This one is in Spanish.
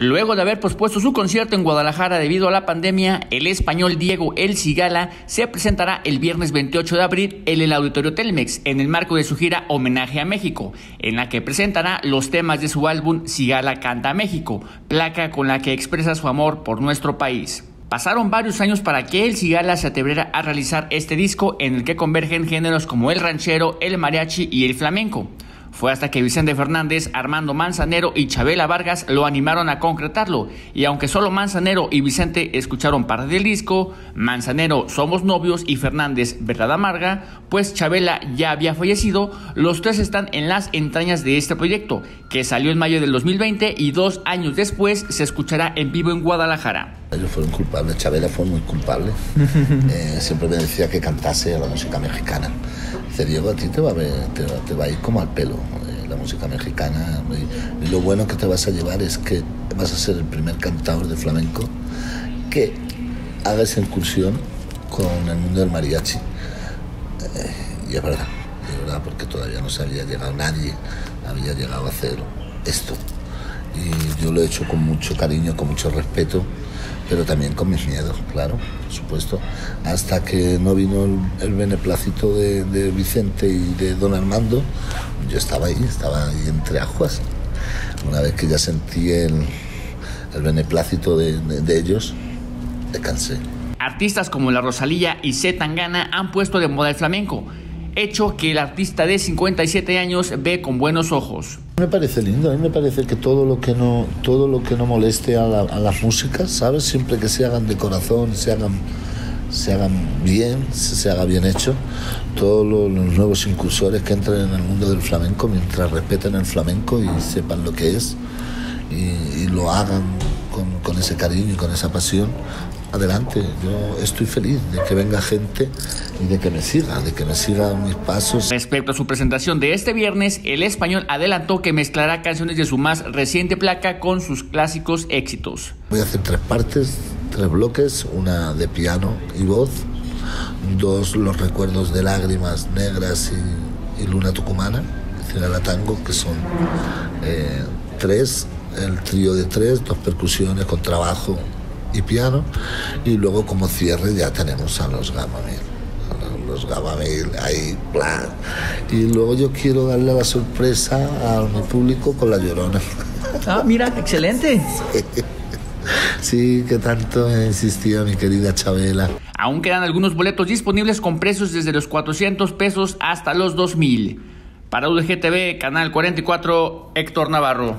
Luego de haber pospuesto su concierto en Guadalajara debido a la pandemia, el español Diego El Cigala se presentará el viernes 28 de abril en el Auditorio Telmex en el marco de su gira Homenaje a México, en la que presentará los temas de su álbum Cigala Canta México, placa con la que expresa su amor por nuestro país. Pasaron varios años para que el Cigala se atreviera a realizar este disco en el que convergen géneros como el ranchero, el mariachi y el flamenco. Fue hasta que Vicente Fernández, Armando Manzanero y Chabela Vargas lo animaron a concretarlo. Y aunque solo Manzanero y Vicente escucharon parte del disco, Manzanero Somos Novios y Fernández Verdad Amarga, pues Chabela ya había fallecido, los tres están en las entrañas de este proyecto, que salió en mayo del 2020 y dos años después se escuchará en vivo en Guadalajara. Ellos fueron culpables, Chabela fue muy culpable. Eh, siempre me decía que cantase la música mexicana. Dice, Diego, a ti te va a, ver, te, va a ir como al pelo eh, la música mexicana. Y, lo bueno que te vas a llevar es que vas a ser el primer cantador de flamenco que haga esa incursión con el mundo del mariachi. Eh, y es verdad, es verdad, porque todavía no se había llegado nadie, había llegado a hacer esto. Y yo lo he hecho con mucho cariño, con mucho respeto pero también con mis miedos, claro, por supuesto. Hasta que no vino el, beneplácito de, Vicente y de don Armando, yo estaba ahí, estaba ahí entre aguas. Una vez que ya sentí el, beneplácito de, de ellos, descansé. Artistas como la Rosalía y Z Tangana han puesto de moda el flamenco hecho que el artista de 57 años ve con buenos ojos. Me parece lindo, a mí me parece que todo lo que no, todo lo que no moleste a, las músicas, ¿sabes? Siempre que se hagan de corazón, se hagan, se hagan bien, se, se haga bien hecho, todos los, nuevos incursores que entren en el mundo del flamenco, mientras respeten el flamenco y sepan lo que es y, y lo hagan con, con ese cariño y con esa pasión, adelante. Yo estoy feliz de que venga gente y de que me siga, de que me sigan mis pasos. Respecto a su presentación de este viernes, el español adelantó que mezclará canciones de su más reciente placa con sus clásicos éxitos. Voy a hacer tres partes, tres bloques, una de piano y voz, dos los recuerdos de lágrimas negras y, luna tucumana, la tango, que son eh, tres, el trío de tres, dos percusiones con trabajo y piano. Y luego como cierre ya tenemos a los Gamamil. Los Gamamil ahí, plan. Y luego yo quiero darle la sorpresa a mi público con la llorona. Ah, mira, excelente. Sí, que tanto he insistido mi querida Chabela. Aún quedan algunos boletos disponibles con precios desde los 400 pesos hasta los 2000. Para UDGTV, Canal 44, Héctor Navarro.